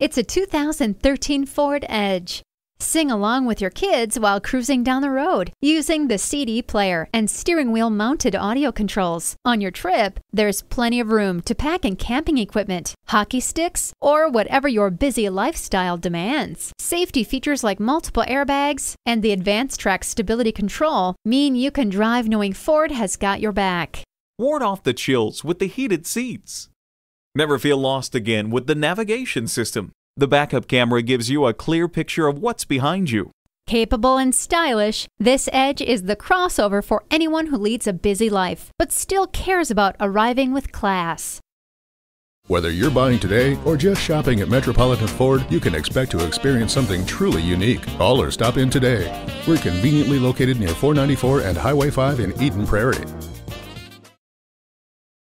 It's a 2013 Ford Edge. Sing along with your kids while cruising down the road using the CD player and steering wheel mounted audio controls. On your trip, there's plenty of room to pack in camping equipment, hockey sticks, or whatever your busy lifestyle demands. Safety features like multiple airbags and the AdvanceTrac Stability Control mean you can drive knowing Ford has got your back. Ward off the chills with the heated seats. Never feel lost again with the navigation system. The backup camera gives you a clear picture of what's behind you. Capable and stylish, this Edge is the crossover for anyone who leads a busy life but still cares about arriving with class. Whether you're buying today or just shopping at Metropolitan Ford, you can expect to experience something truly unique. Call or stop in today. We're conveniently located near 494 and Highway 5 in Eden Prairie.